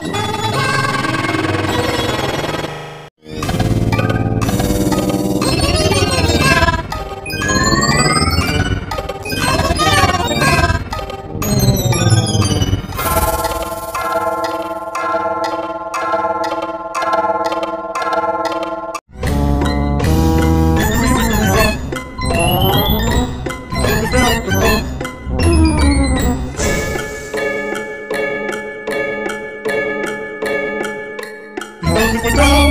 Bye. We don't.